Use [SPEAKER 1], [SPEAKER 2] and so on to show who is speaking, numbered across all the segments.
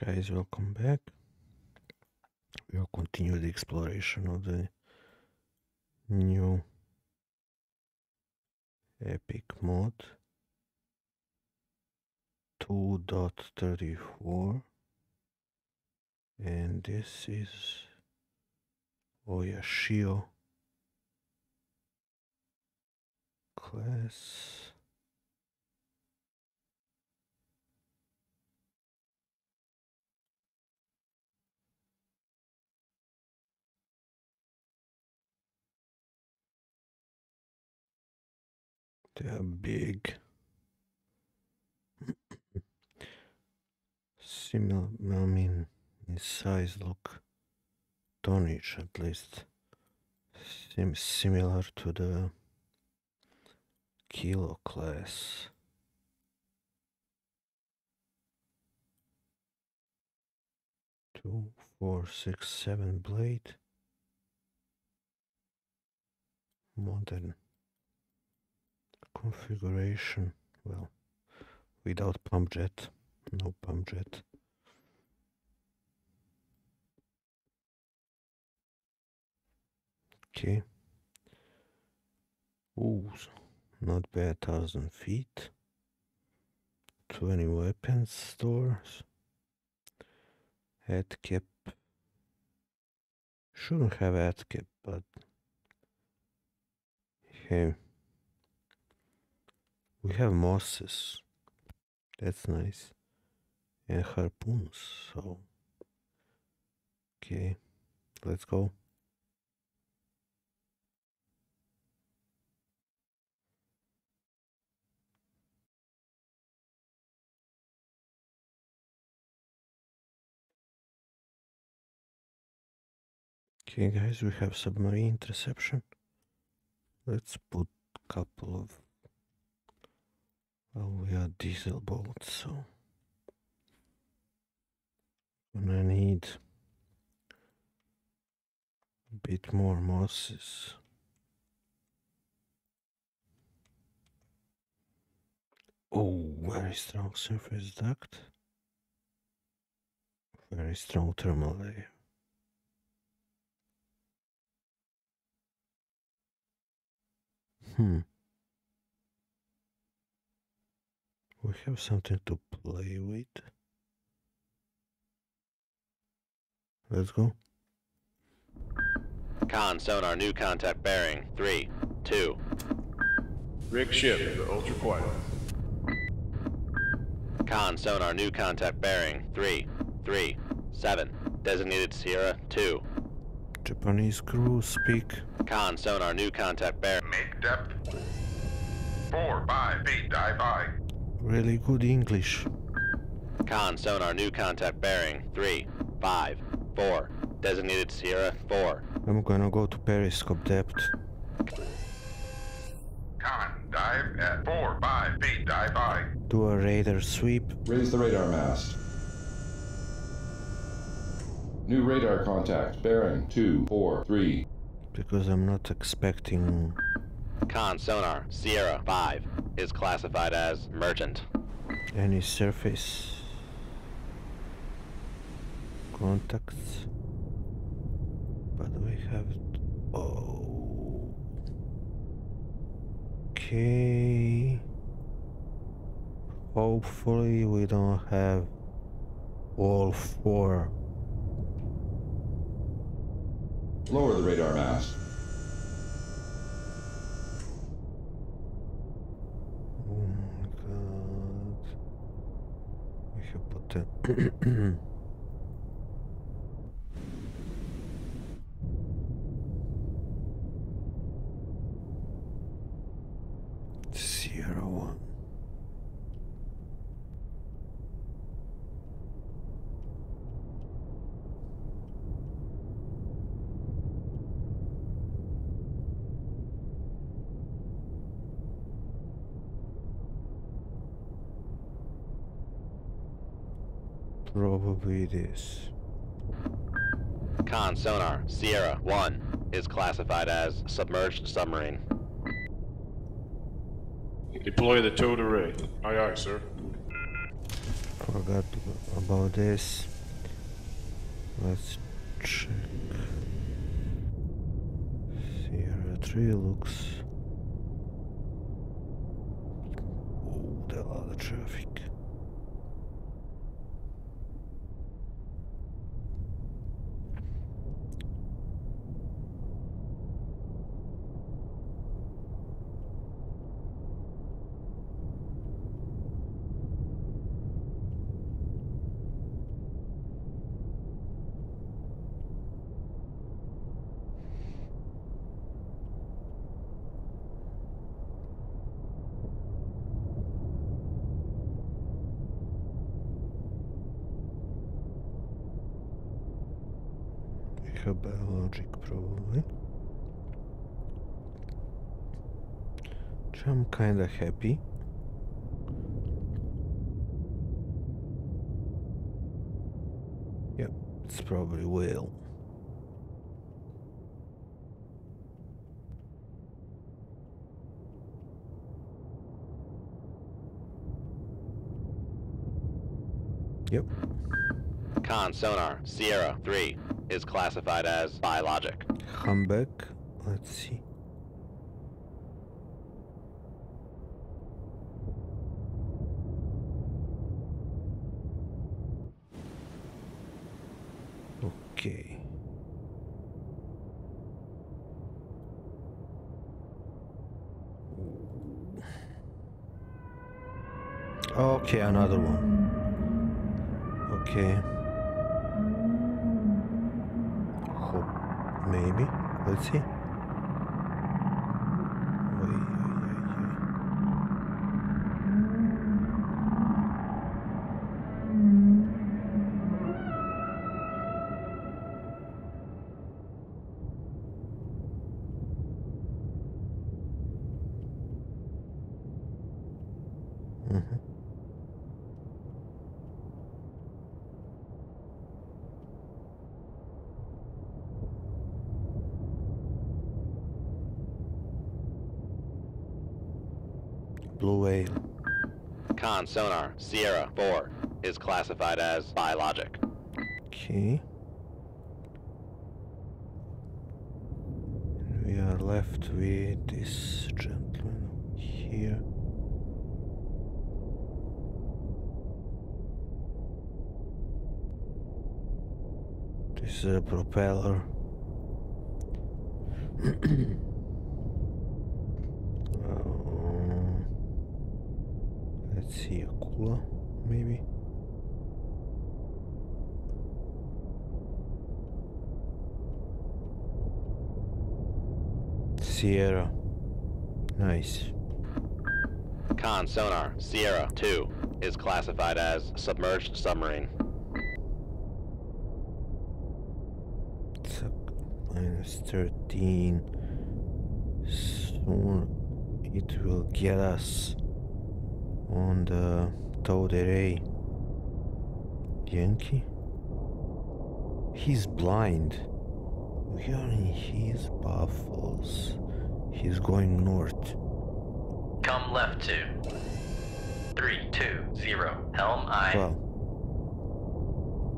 [SPEAKER 1] Guys, welcome back. We'll continue the exploration of the new Epic mod. 2.34 and this is Oyashio class They are big. Similar, I mean, in size, look, tonnage at least, seems similar to the kilo class. Two, four, six, seven blade. Modern configuration. Well without pump jet. No pump jet. Okay. Ooh, not bad thousand feet. 20 weapons stores. ADCAP. Shouldn't have ADCAP but hey we have mosses. That's nice. And harpoons. So, okay, let's go. Okay, guys, we have submarine interception. Let's put couple of well, we are diesel bolts, so gonna need a bit more mosses. Oh, very strong surface duct. Very strong thermal layer. Hmm. We have something to play with. Let's go.
[SPEAKER 2] Con sonar new contact bearing. Three, two.
[SPEAKER 3] Rick ship to ultra quiet.
[SPEAKER 2] Con sonar new contact bearing. Three, three, seven. Designated Sierra two.
[SPEAKER 1] Japanese crew speak.
[SPEAKER 2] Con sonar new contact bearing.
[SPEAKER 4] Make depth. Four, five feet, dive high.
[SPEAKER 1] Really good English.
[SPEAKER 2] Con sonar new contact bearing. Three, five, four. Designated Sierra four.
[SPEAKER 1] I'm gonna go to periscope depth.
[SPEAKER 4] Con, dive at four, five feet, dive high.
[SPEAKER 1] Do a radar sweep.
[SPEAKER 3] Raise the radar mast. New radar contact. Bearing two, four, three.
[SPEAKER 1] Because I'm not expecting
[SPEAKER 2] Con sonar Sierra five is classified as merchant.
[SPEAKER 1] any surface contacts. But we have. Oh. Okay. Hopefully, we don't have all four.
[SPEAKER 3] Lower the radar mast.
[SPEAKER 1] We should put the. Sierra one. Probably this.
[SPEAKER 2] Con sonar Sierra one is classified as submerged submarine.
[SPEAKER 5] Deploy the towed array. Aye, aye, sir.
[SPEAKER 1] Forgot about this. Let's check. Sierra 3 looks. Oh, there are the traffic. Biologic, probably. Which I'm kinda happy. Yep, it's probably whale. Yep.
[SPEAKER 2] Con sonar, Sierra 3, is classified as biologic.
[SPEAKER 1] Humbug. Let's see. Okay. Okay, another one. Okay. Maybe. Let's see. Oi, oi, oi, oi. Mhm. Blue whale.
[SPEAKER 2] Con sonar, Sierra 4, is classified as biologic.
[SPEAKER 1] Okay. And we are left with this gentleman here. This is a propeller. see, Akula, maybe. Sierra. Nice.
[SPEAKER 2] Con sonar, Sierra 2, is classified as submerged submarine.
[SPEAKER 1] Minus 13. Soon it will get us on the äh, Towed Array. Yankee? He's blind. We are in his baffles. He's going north.
[SPEAKER 5] Come left to. Three, two, zero. Helm I.
[SPEAKER 1] Well,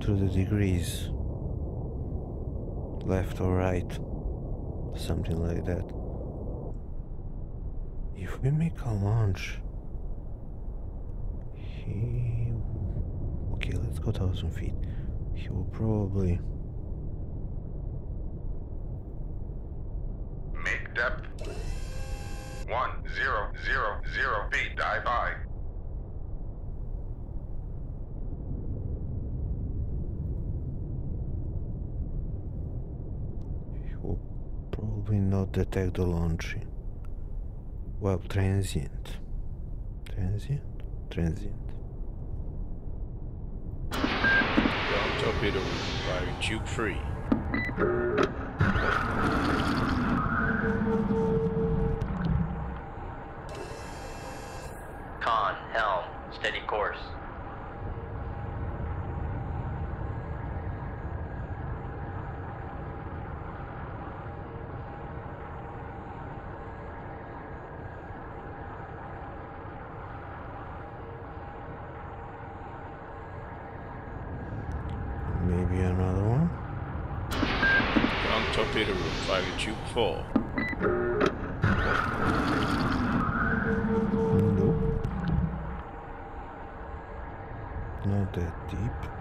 [SPEAKER 1] to the degrees. Left or right. Something like that. If we make a launch, he. Okay, let's go thousand feet. He will probably.
[SPEAKER 4] Make depth. One zero zero zero feet. Dive by.
[SPEAKER 1] He will probably not detect the launching. Well, transient. Transient? Transient.
[SPEAKER 6] Ground torpedo firing tube free.
[SPEAKER 5] Con, helm, steady course.
[SPEAKER 1] Maybe another one.
[SPEAKER 6] Ground torpedo room, firing tube 4.
[SPEAKER 1] Nope. Not that deep.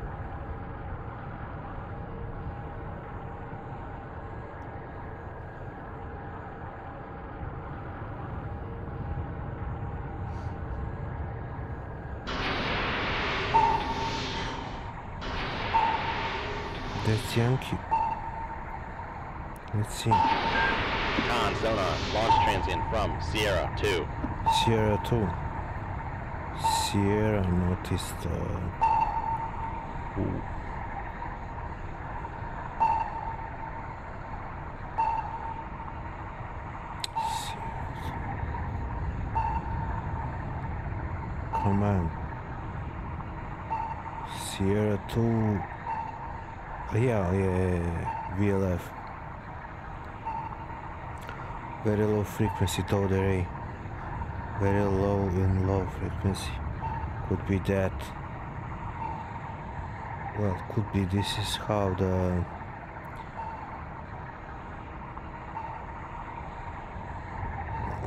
[SPEAKER 1] That's Yankee. Let's see.
[SPEAKER 2] Con sonar, launch transient from Sierra 2.
[SPEAKER 1] Sierra 2. Sierra noticed. Uh, ooh. Sierra. Come on. Sierra 2. Yeah, yeah. VLF. Very low frequency towed array. Eh? Very low in low frequency. Could be that. Well, could be this is how the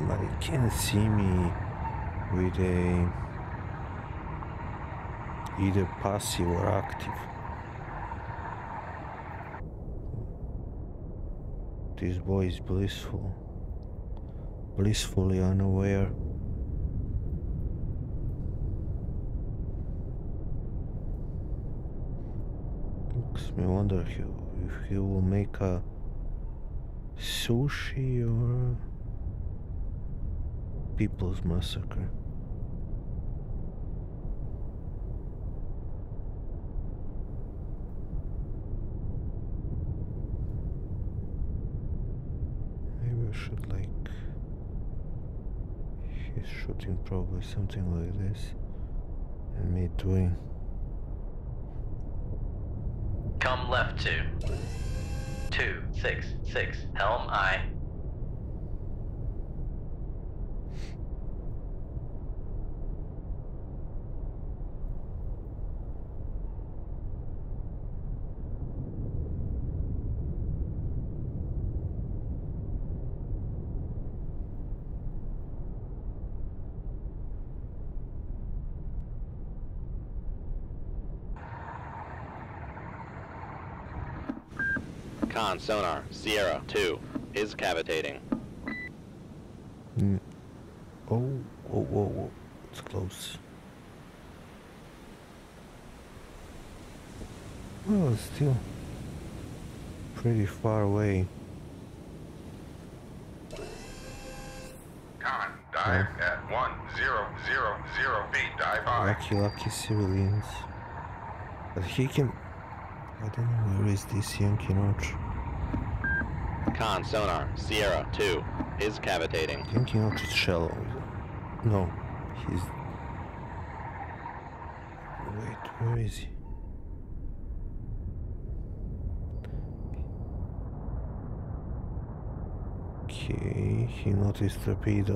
[SPEAKER 1] but it can't see me with a either passive or active. This boy is blissful, blissfully unaware. Makes me wonder if he, if he will make a sushi or people's massacre. Maybe I should like. He's shooting probably something like this, and me doing.
[SPEAKER 5] Come left to. 266 Helm I.
[SPEAKER 2] Con sonar, Sierra 2, is cavitating.
[SPEAKER 1] Mm. Oh, whoa, whoa, whoa. It's close. Well, it's still pretty far away.
[SPEAKER 4] Con, dive at 1000 feet. Dive high.
[SPEAKER 1] Lucky, lucky civilians. But he can. I don't know where is this Yankee Notch.
[SPEAKER 2] Con sonar, Sierra 2, is cavitating.
[SPEAKER 1] Yankee Notch is shallow. No, he's. Wait, where is he? Okay, he noticed torpedo.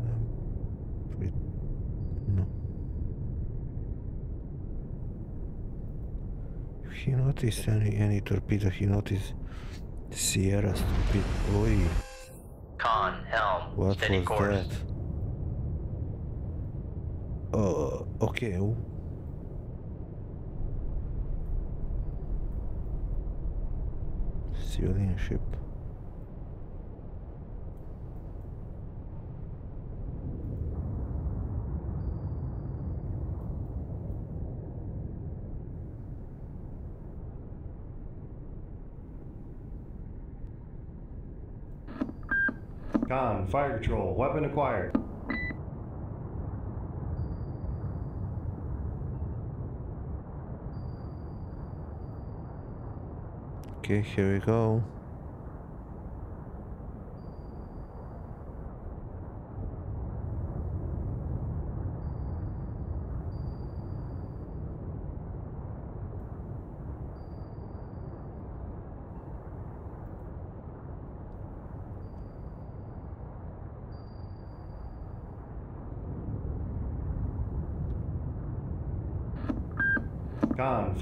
[SPEAKER 1] Um, wait, no. If he noticed any any torpedo, he noticed Sierra's torpedo. Oi,
[SPEAKER 5] Con Helm.
[SPEAKER 1] what
[SPEAKER 5] Steady
[SPEAKER 1] was
[SPEAKER 5] course.
[SPEAKER 1] that? Oh, okay. Civilian ship.
[SPEAKER 7] Fire control, weapon acquired.
[SPEAKER 1] Okay, here we go.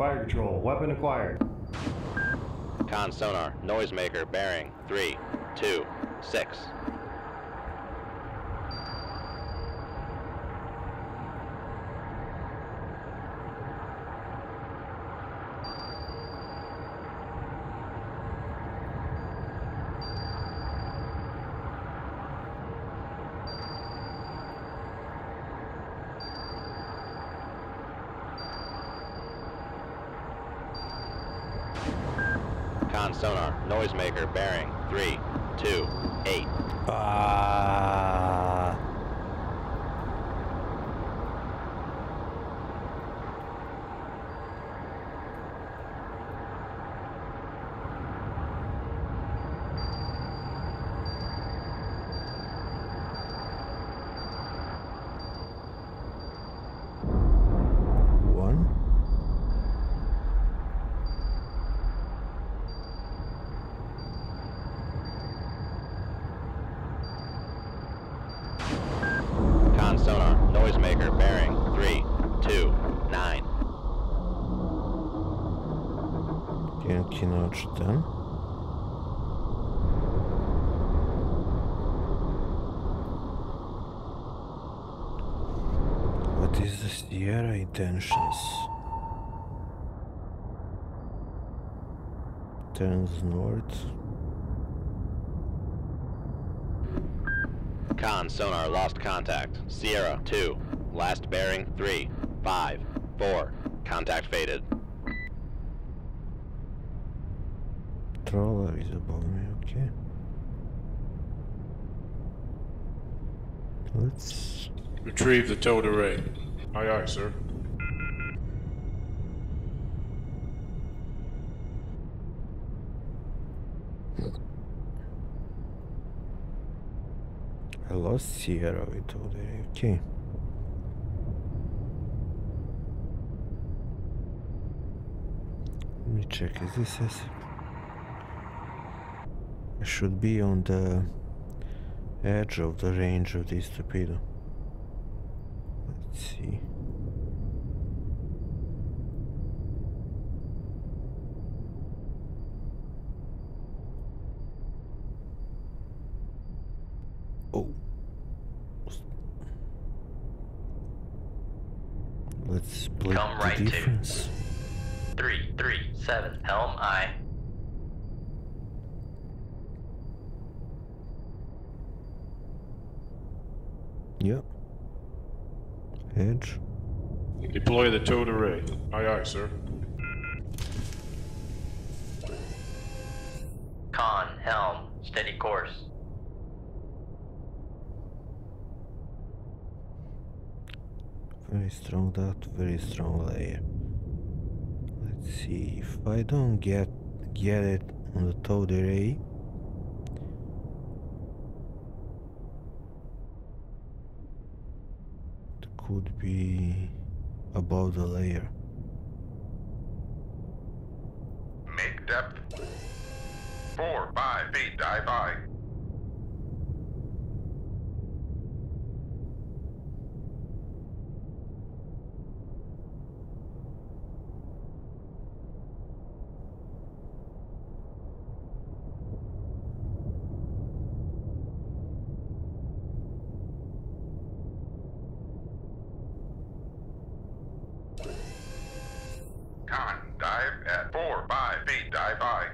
[SPEAKER 7] Fire control, weapon acquired.
[SPEAKER 2] Con sonar, noisemaker bearing 3, 2, 6. Con sonar, bearing 3, 2, 8.
[SPEAKER 1] Ah. One.
[SPEAKER 2] Con sonar, noisemaker bearing 3, 2, 9.
[SPEAKER 1] Dzięki nocztem. What is the Sierra intentions? Turns north.
[SPEAKER 2] Con sonar, lost contact. Sierra 2, last bearing 3, 5, 4. Contact faded.
[SPEAKER 1] Trawler is above me, okay. Let's
[SPEAKER 6] Retrieve the towed array. Aye, aye, sir.
[SPEAKER 1] I lost Sierra the okay. Let me check. Is this as I should be on the edge of the range of this torpedo. Let's see. Oh. Let's split
[SPEAKER 5] Come
[SPEAKER 1] the
[SPEAKER 5] right to. 337, helm I.
[SPEAKER 1] Yep. Edge.
[SPEAKER 6] Deploy the towed array. Aye, aye, sir.
[SPEAKER 5] Con, helm, steady course.
[SPEAKER 1] Very strong dot, very strong layer. Let's see if I don't get get it on the towed array. It could be above the layer.
[SPEAKER 4] Make depth. Four, five feet, dive high. Con, dive at four, five feet, dive high.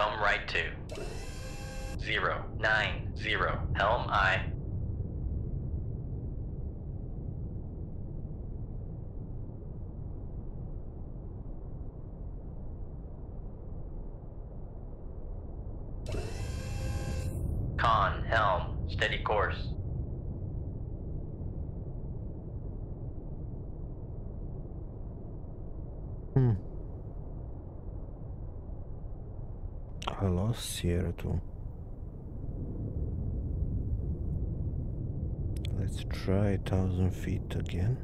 [SPEAKER 5] Come right to. Zero, nine, zero, helm I. Con, helm, steady course.
[SPEAKER 1] Hmm. I lost Sierra too. Let's try thousand feet again.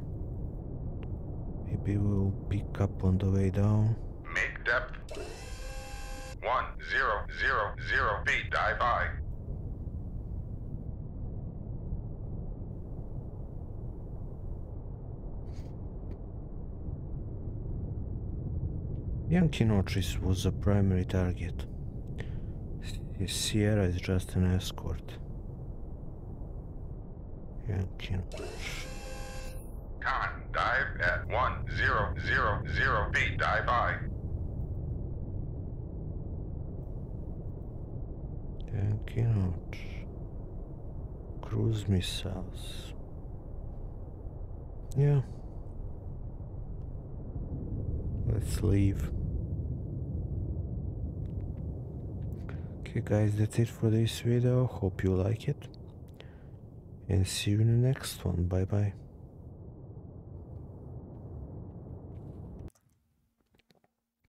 [SPEAKER 1] Maybe we'll pick up on the way down.
[SPEAKER 4] Make depth. One zero zero zero feet. Dive high.
[SPEAKER 1] Yankee Noches was the primary target. S- Sierra is just an escort. Noches.
[SPEAKER 4] Con. Dive at one zero zero zero feet. Dive high.
[SPEAKER 1] Yankee Noches. Cruise missiles. Yeah. Let's leave. Okay guys, that's it for this video. Hope you like it. And see you in the next one. Bye bye.